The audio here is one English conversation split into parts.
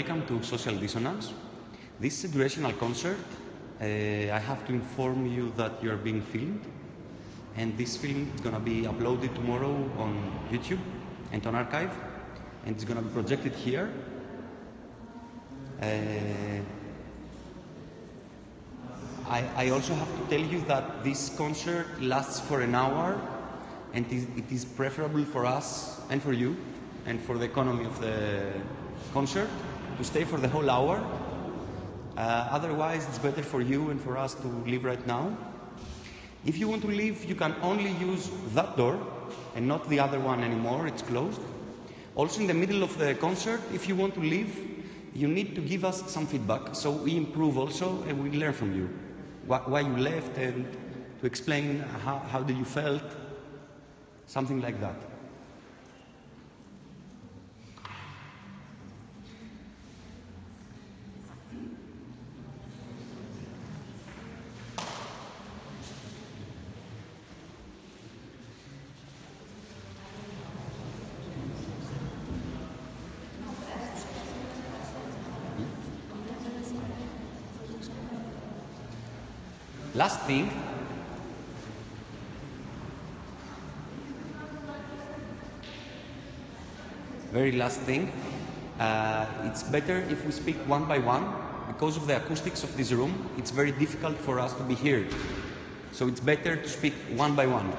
welcome to Social Dissonance. This is a durational concert. Uh, I have to inform you that you are being filmed, and this film is going to be uploaded tomorrow on YouTube and on Archive, and it's going to be projected here. Uh, I, I also have to tell you that this concert lasts for an hour, and it is, it is preferable for us and for you and for the economy of the concert to stay for the whole hour. Uh, otherwise, it's better for you and for us to leave right now. If you want to leave, you can only use that door and not the other one anymore, it's closed. Also, in the middle of the concert, if you want to leave, you need to give us some feedback so we improve also and we learn from you why, you left and to explain how, how did you felt, something like that. Last thing, very last thing, uh, it's better if we speak one by one because of the acoustics of this room. It's very difficult for us to be heard. So it's better to speak one by one.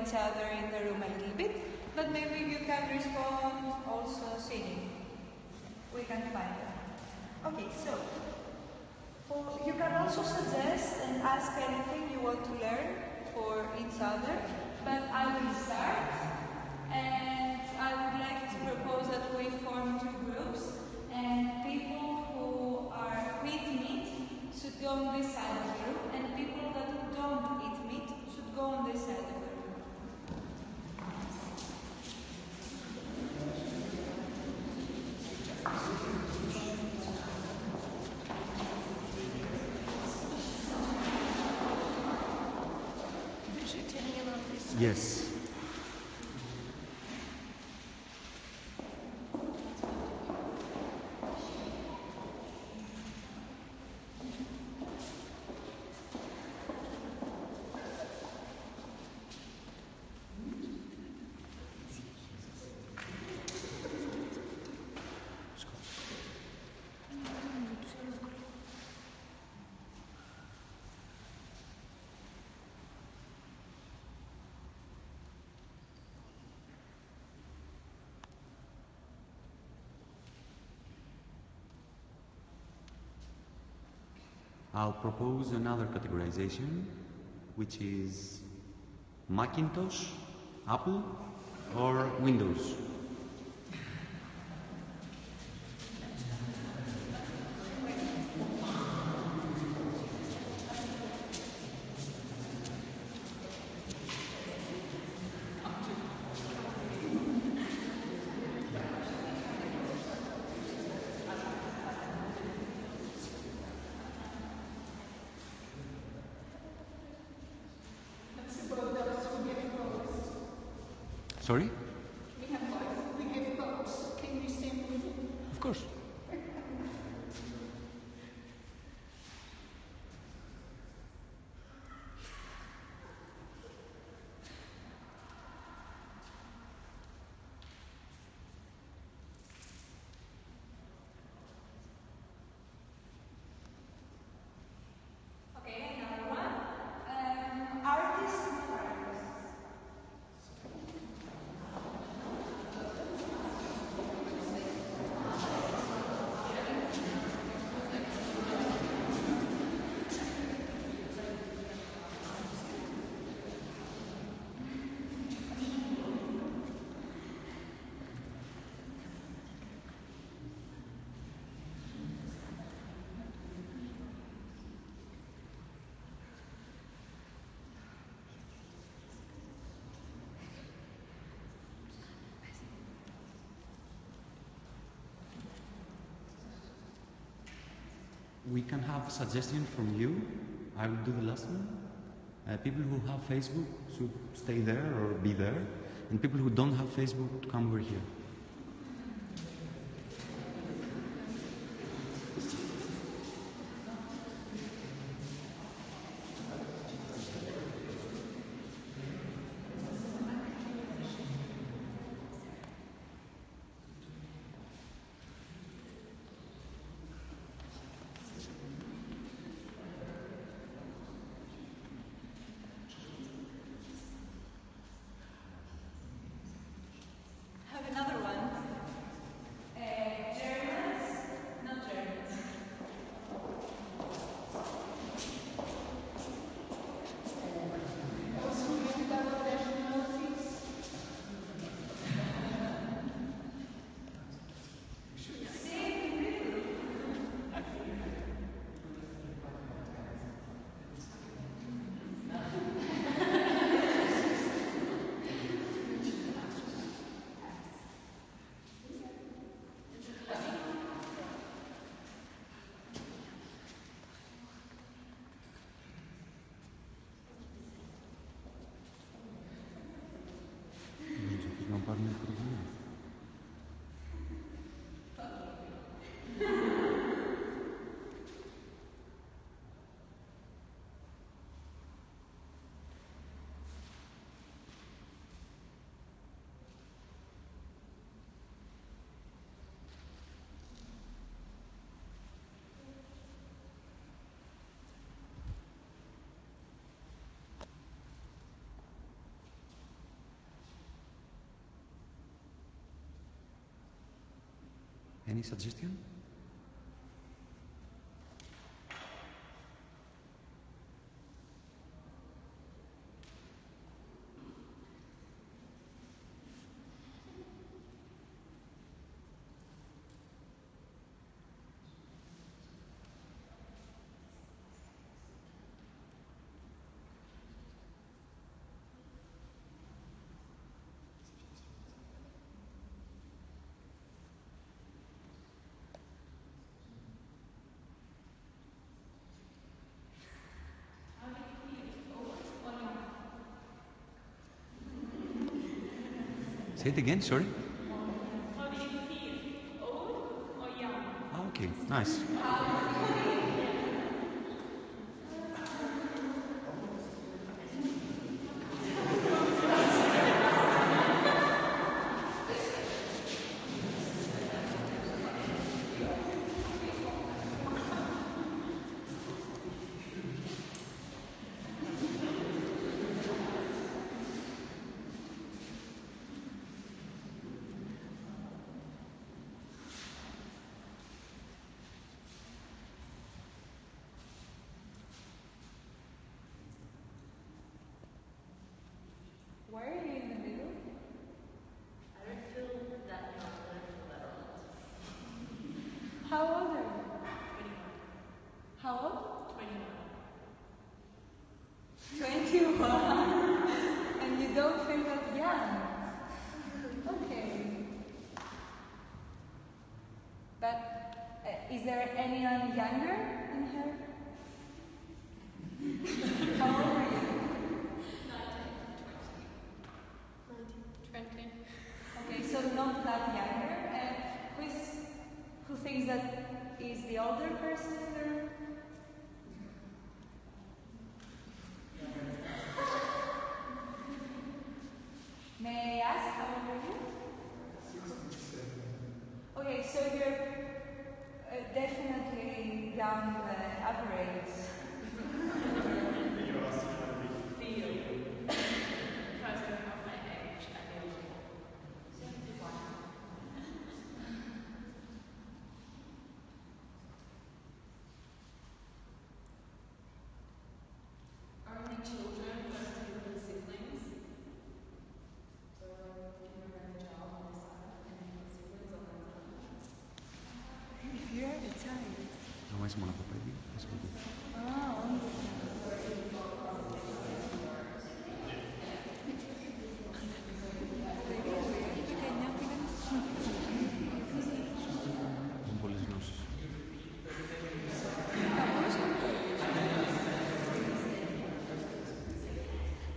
Each other in the room a little bit. But maybe you can respond also singing. We can find it. Okay, so for, you can also suggest and ask anything you want to learn for each other. But I will start, and I would like to propose that we form two groups, and people who are with me should go on this side of the room, and people that don't eat meat should go on this side of the room. Yes. I'll propose another categorization. which is Macintosh, Apple, or Windows. Sorry? We have both. We have both. Can you stand with it? Of course. Okay, another one. Um, artists and artists. We can have suggestion from you. I will do the last one. Uh, people who have Facebook should stay there or be there, and people who don't have Facebook come over here. have another one. Uh, Germans, not Germans. Nosotros Any suggestion? Say it again, sorry. How do ah, is there anyone younger than her? How old are you? 20. Okay, so not that younger. And who is who thinks that is the older person in the room? May I ask how old are you? Okay, so you're uh, definitely down the average. Feel. Because of my age, I know. Are any children left with siblings? So, like, do you have a child on this side and siblings on that side? If you have a child.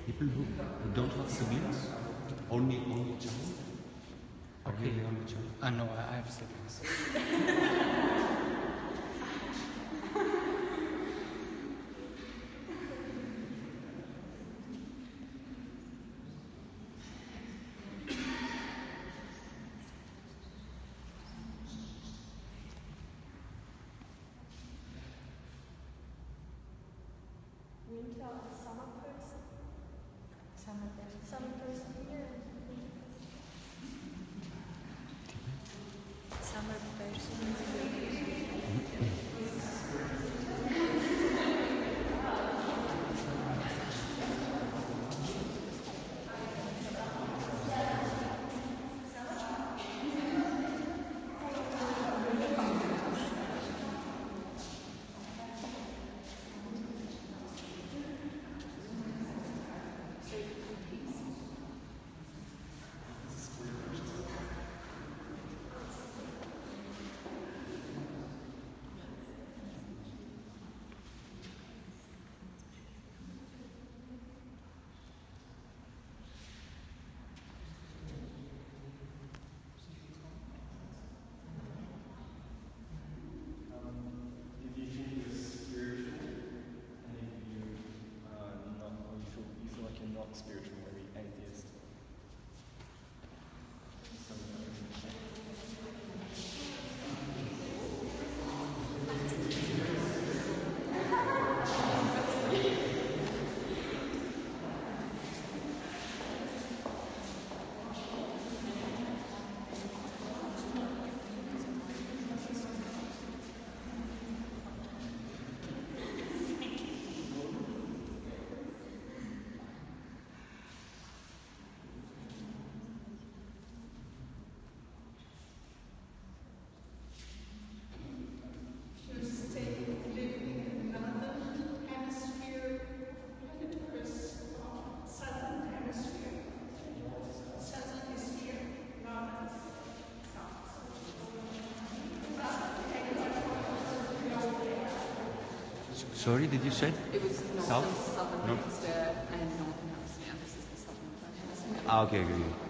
People who, don't have siblings, only only child. Okay. Only child? Ah, uh, know. I have siblings. Summer person. Summer person here. Summer person. If you think you're spiritual, and if you uh, not, or you feel you feel like you're not spiritual, Sorry, did you say? It was northern, South? southern No. hemisphere and northern hemisphere. This is the southern hemisphere. Ah, okay, okay.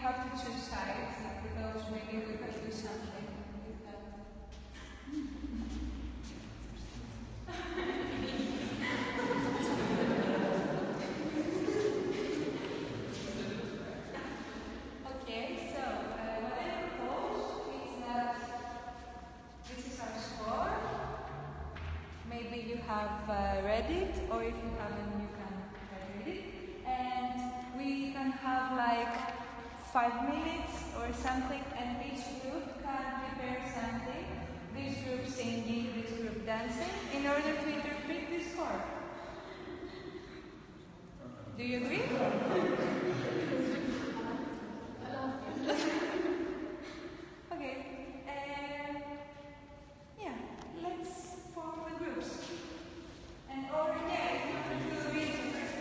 Have to choose sides because maybe we can do something with that. Uh, have uh, read it, or if you haven't, you can read it. And we can have like five minutes or something, and each group can prepare something. This group singing, this group dancing, in order to interpret the score. Do you agree? okay. Uh, yeah, let's form the groups. And or yeah, if you want to read first.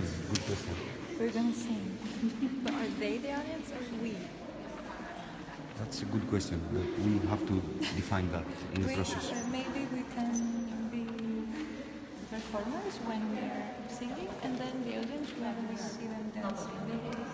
Good question. We're gonna sing. but are they the audience or we? That's a good question. We have to define that in the We- process. uh, maybe we can be performers when we are singing, and then the audience when we see them dancing.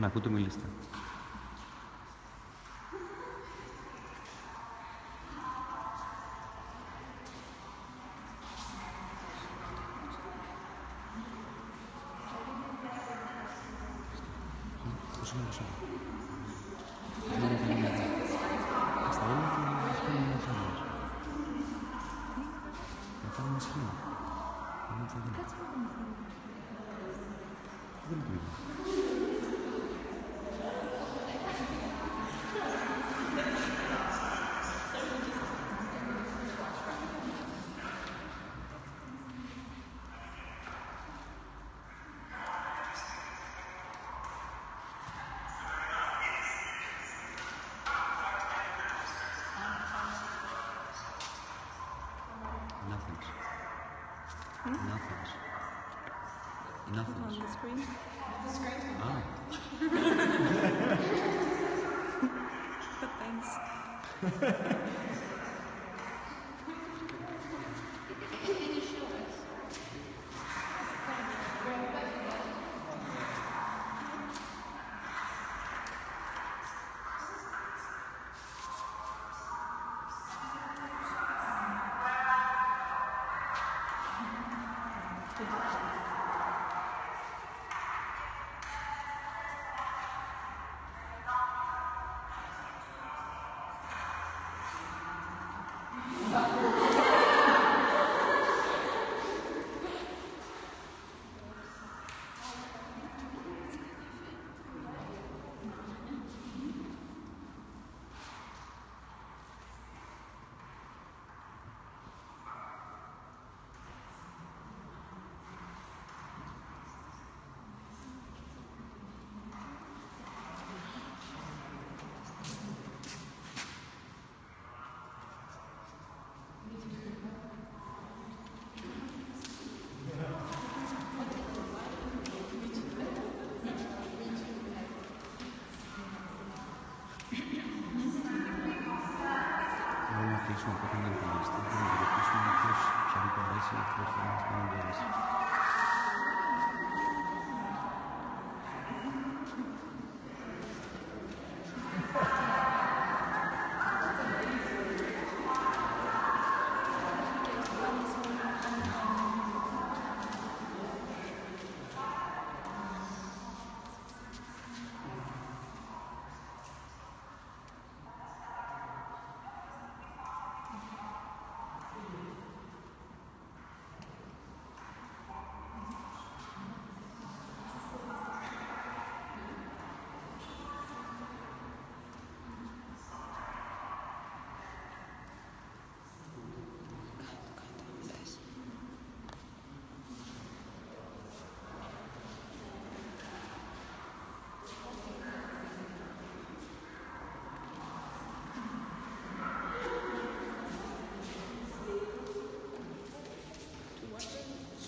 ανακούτε μιλήστε. Nothing. Nothing. On the screen. The oh. screen. But thanks.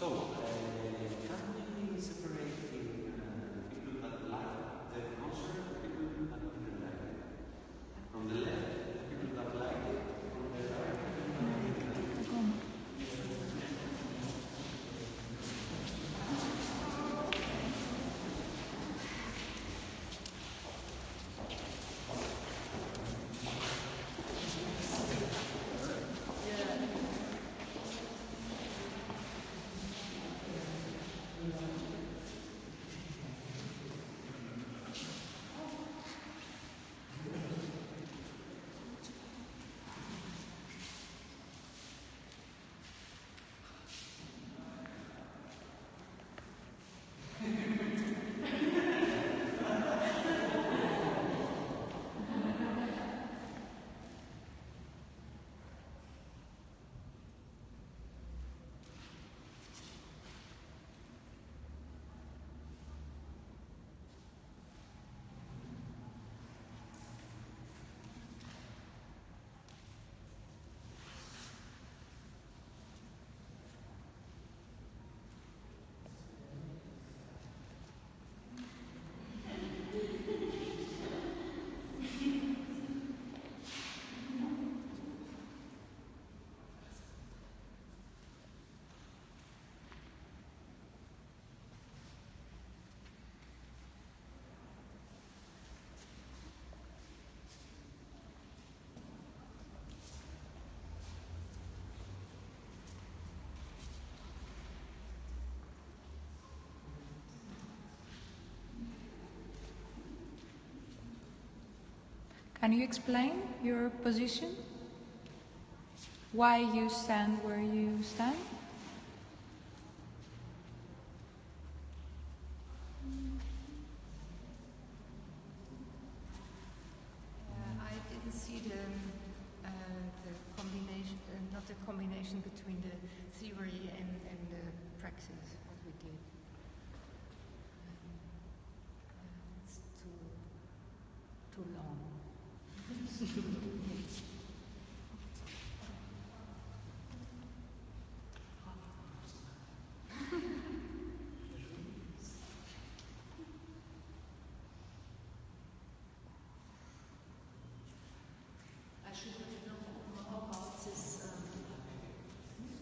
so on. Can you explain your position? Why you stand where you stand? Uh, I didn't see the, uh, the combination, uh, not the combination between the theory and, and the praxis, what we did. Um, uh, it's too, too long. I should have known more about this um,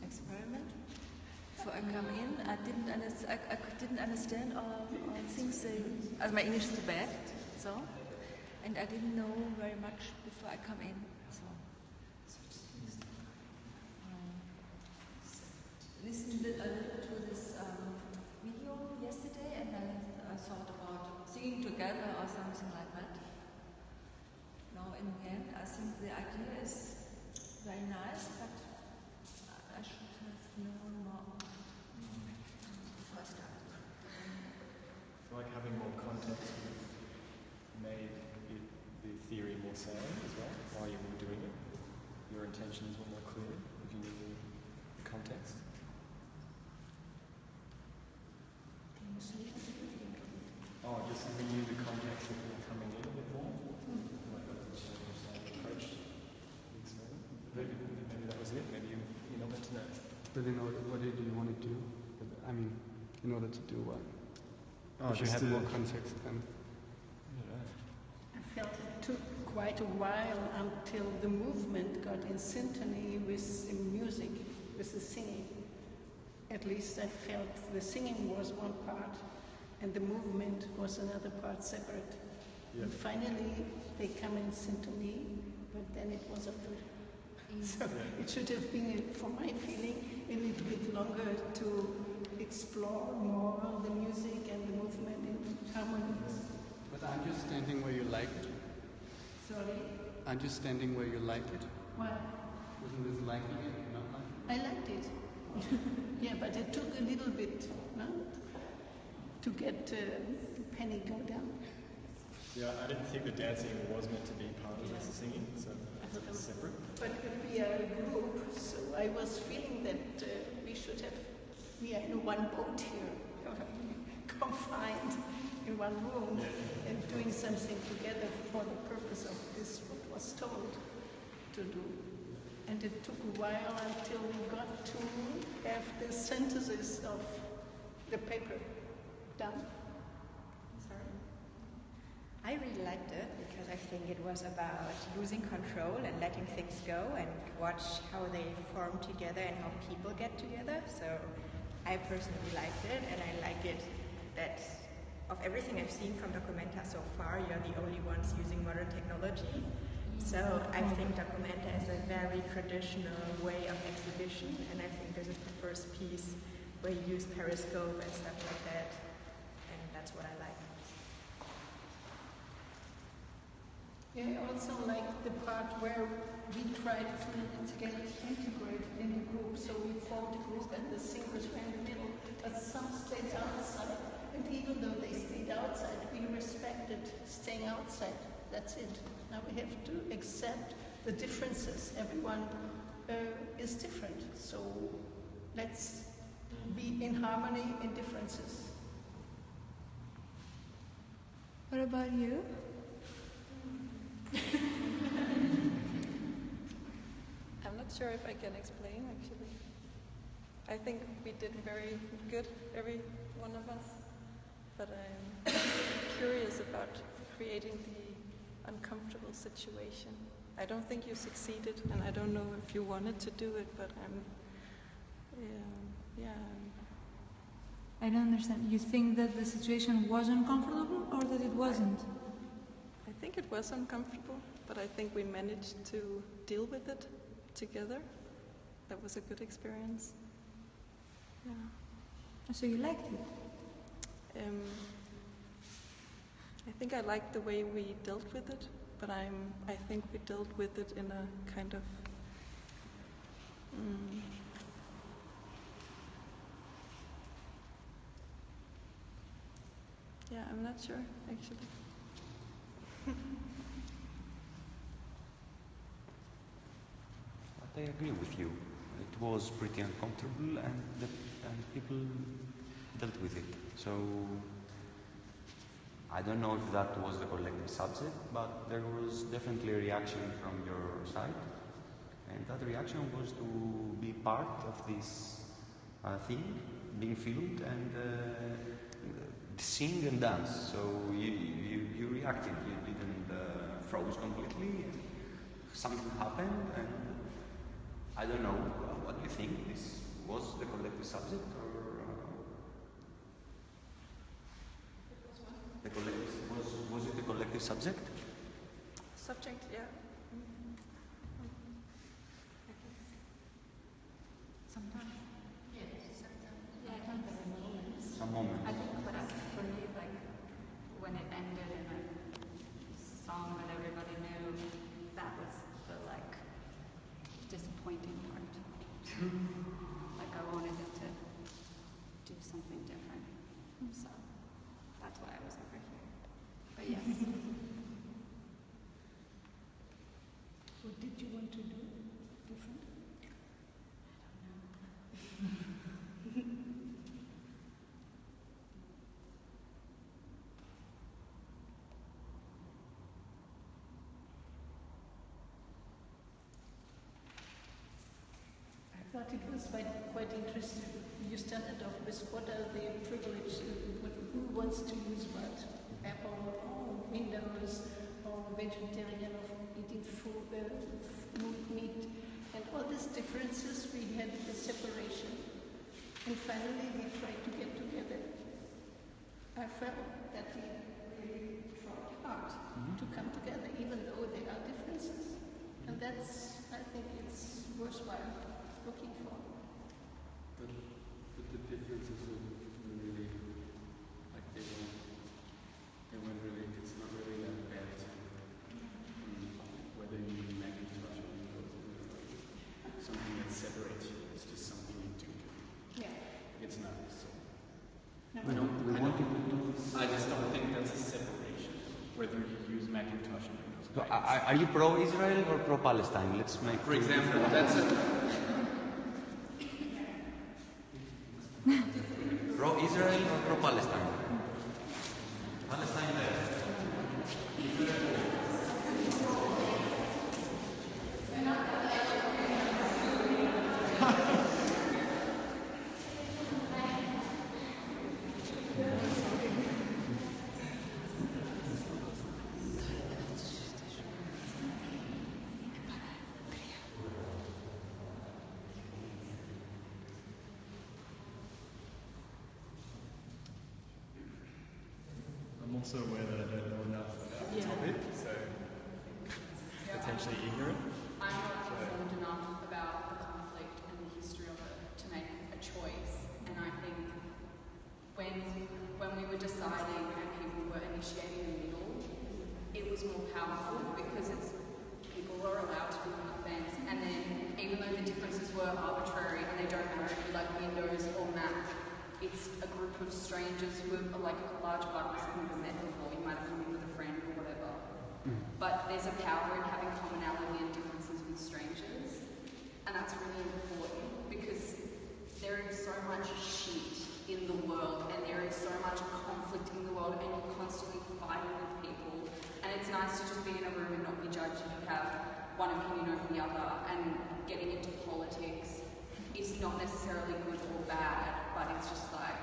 experiment. Before I come in, I didn't understand. I, I could- didn't understand all, all things. They, my English is too bad, so, and I didn't know very much before I come in. So, um, listened a little to this um, video yesterday, and I, I thought about singing together or something like that. Now, in the end, I think the idea is very nice, but I should have known more before I started. I feel like having more context would have made it, the theory more sound as well while you were doing it. Your intentions were more clear if you knew the, context. Oh, just if we knew the context that we coming in a bit more. Like that was a change of approach the experiment. Maybe, maybe that was it. Maybe you, you're not to know. But in order, what did you want to do? I mean, in order to do what? Oh, if you just had more context then. I don't know. I felt it took quite a while until the movement got in synchrony with the music, with the singing. At least I felt the singing was one part and the movement was another part separate. Yeah. And finally they come in synchrony, but then it was a so it should have been, for my feeling, a little bit longer to explore more the music and the movement in harmony. But aren't you standing where you like it? Sorry. Aren't you standing where you like it? Well, Wasn't this liking it, not liking I liked it. yeah, but it took a little bit no, to get uh, Penny go down. Yeah, I didn't think the dancing was meant to be part of the singing, so it's separate. But we are a group, so I was feeling that uh, we should have, we are in one boat here, confined in one room and doing something together for the purpose of this, what was told to do. And it took a while until we got to have the synthesis of the paper done. Sorry. I really liked it because I think it was about losing control and letting things go and watch how they form together and how people get together. So I personally liked it and I like it that of everything I've seen from Documenta so far, you're the only ones using modern technology. So I mm-hmm. think Documenta is a very traditional way of exhibition and I think this is the first piece where you use periscope and stuff like that and that's what I like. Yeah, I also like the part where we tried to get it integrated in the group, so we formed a group and the singers were in the middle, but some stayed outside. And even though they stayed outside, we respected staying outside. That's it. Now we have to accept the differences. Everyone uh, is different, so let's be in harmony in differences. What about you? I'm not sure if I can explain actually. I think we did very good, every one of us, but I'm curious about creating the uncomfortable situation. I don't think you succeeded, and I don't know if you wanted to do it, but I'm, yeah, yeah. I don't understand. You think that the situation was uncomfortable or that it wasn't? I think it was uncomfortable, but I think we managed to deal with it together. That was a good experience. Yeah. So you liked it? Um, I think I liked the way we dealt with it, but I'm. I think we dealt with it in a kind of. Mm, yeah, I'm not sure actually. But I agree with you. It was pretty uncomfortable, and the, and people dealt with it. So I don't know if that was the collective subject, but there was definitely a reaction from your side, and that reaction was to be part of this uh, thing being filmed and uh, sing and dance. So you, you, you reacted. You didn't uh, froze completely. Something happened, and I don't know. uh, What you think? This was the collective subject, or uh, the collective was was it the collective subject? Subject, yeah. Mm-hmm. Sometimes. Yes, sometimes. Yeah, I think there were. Some moments. I think, but uh, for me, like when it ended in a song that everybody knew, that was the like disappointing part. like I wanted it to do something different, so that's why I was over here. But yes. What did you want to do different? Thought it was quite, quite interesting. You started off with what are the privileges, who wants to use what? Apple or Windows or vegetarian or eating food, uh, meat, and all these differences we had the separation. And finally we tried to get together. I felt that we really tried hard to come together, even though there are differences. And that's, I think it's worthwhile looking for. But, but the differences were really, like they weren't, they weren't really, it's not really that bad to, um, whether you use Macintosh or Windows or whatever. something that separates you, it's just something you do. Yeah. It's not, so. We don't. We I wanted don't- to. I just don't think that's a separation, whether you use Macintosh or Windows. So, are, are you pro-Israel or pro-Palestine? Let's make. For example, that's a, Pro-Israel or pro-Palestine? Palestine there. I'm also aware that I don't know enough about the topic, so potentially ignorant. I'm not informed enough about the conflict and the history of it to make a choice. And I think when when we were deciding and people were initiating a middle, it was more powerful because it's people are allowed to be on the fence. And then even though the differences were arbitrary and they don't matter if you like Windows or Mac, it's a group of strangers who are like a large part of us have never met before. You might have come in with a friend or whatever. Mm. But there's a power in having commonality and differences with strangers. And that's really important because there is so much shit in the world and there is so much conflict in the world and you're constantly fighting with people. And it's nice to just be in a room and not be judged if you have one opinion over the other and getting into politics is not necessarily good or bad, but it's just like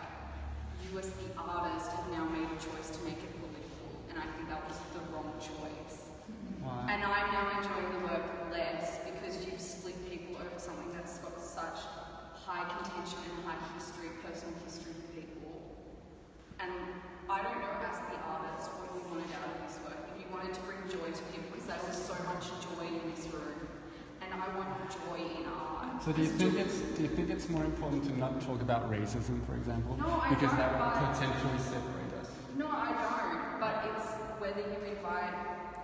you as the artist have now made a choice to make it political, and I think that was the wrong choice. Why? And I'm now enjoying the work less because you've split people over something that's got such high contention and high history, personal history for people. And I don't know as the artist what you wanted out of this work. If you wanted to bring joy to people, because there was so much joy in this room, and I want joy in art. Uh, so do you think it's do you think it's more important to not talk about racism, for example, No, I because that don't, would potentially separate us? No, I don't. But it's whether you invite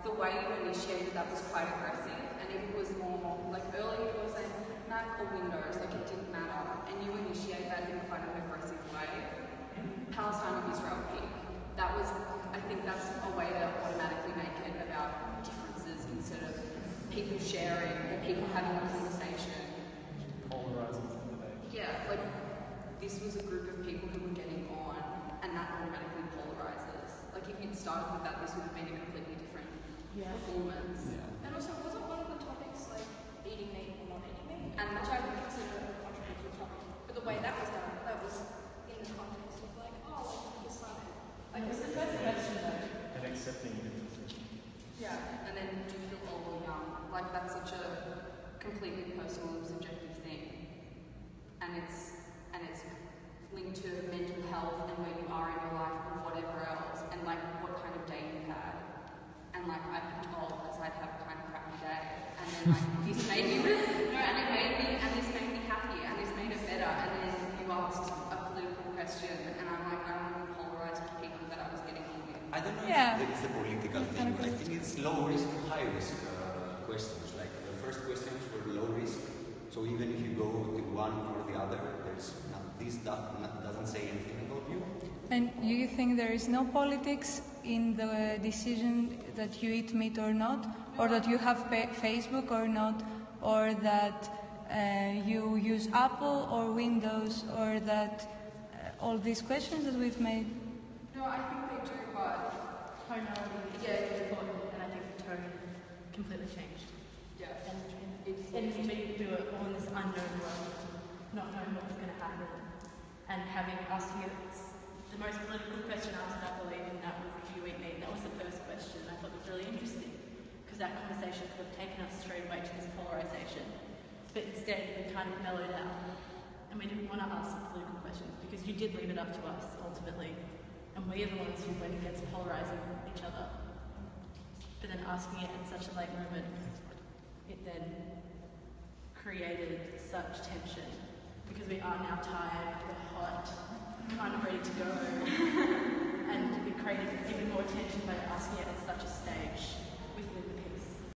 the way you initiated that was quite aggressive, and if it was more like earlier you were saying Mac or Windows, like it didn't matter, and you initiate that in quite an aggressive way. Palestine or Israel pick. That was, I think that's a way to automatically make people sharing or people having a conversation. Polarizes the debate. Yeah, like this was a group of people who were getting on, and that automatically polarizes. Like if you'd started with that, this would have been a completely different Yeah. performance. And also, wasn't one of the topics like eating meat or not eating meat? And which I would consider a controversial topic. But the way that was done, that was in the context of like, oh, like decide. Like, It was the first question though. And accepting differences. Yeah, and then do you feel old or young? Like that's such a completely personal and subjective thing, and it's and it's linked to mental health and where you are in your life and whatever else, and like what kind of day you've had. And like I've been old because I'd have a kind of crappy day, and then like this made me no, and it made me and this made me happy, and this made it better. And then you asked a political question, and I'm like I don't want to polarize with people that I was getting on with. I don't know Yeah. if it's the political thing. But I think it's low risk and high risk uh, questions. Like the first questions were low risk, so even if you go to one or the other, there's not, this do- doesn't say anything about you. And you think there is no politics in the decision that you eat meat or not, or that you have Facebook or not, or that uh, you use Apple or Windows, or that uh, all these questions that we've made? No, I think they do, but Tonality is Yeah. important, and I think the tone completely changed. And, and for me to do it all in this unknown world, not knowing what's going to happen, and having us here, the most political question asked, I believe, and that was, do you eat meat? That was the first question. I thought it was really interesting, because that conversation could have taken us straight away to this polarization. But instead, we kind of mellowed out, and we didn't want to ask the political questions, because you did leave it up to us, ultimately. And we are the ones who went against polarizing each other. But then asking it at such a late moment, it then created such tension because we are now tired, we're hot, kind of ready to go. and it created even more tension by asking it at such a stage.